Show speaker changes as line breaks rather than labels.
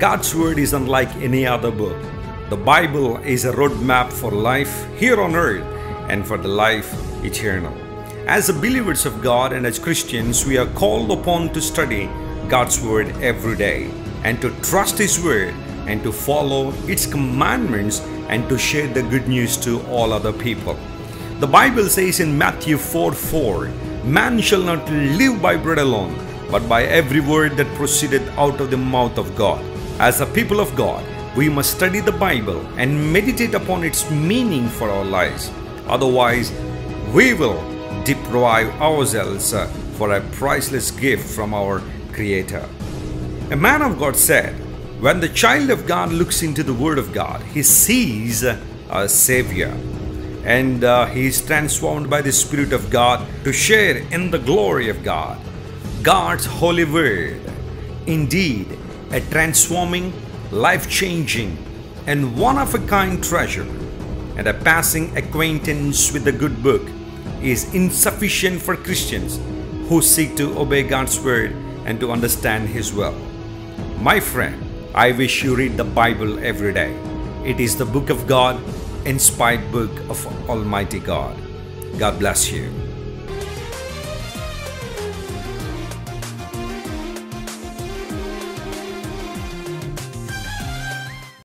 God's Word is unlike any other book. The Bible is a roadmap for life here on earth and for the life eternal. As believers of God and as Christians, we are called upon to study God's Word every day and to trust His Word and to follow its commandments and to share the good news to all other people. The Bible says in Matthew 4 4, Man shall not live by bread alone, but by every word that proceedeth out of the mouth of God. As a people of God, we must study the Bible and meditate upon its meaning for our lives. Otherwise, we will deprive ourselves uh, for a priceless gift from our Creator. A man of God said, When the child of God looks into the Word of God, he sees a Savior and uh, he is transformed by the Spirit of God to share in the glory of God. God's holy word, indeed, a transforming, life changing, and one of a kind treasure, and a passing acquaintance with the good book is insufficient for Christians who seek to obey God's word and to understand His will. My friend, I wish you read the Bible every day. It is the book of God inspired book of Almighty God. God bless you.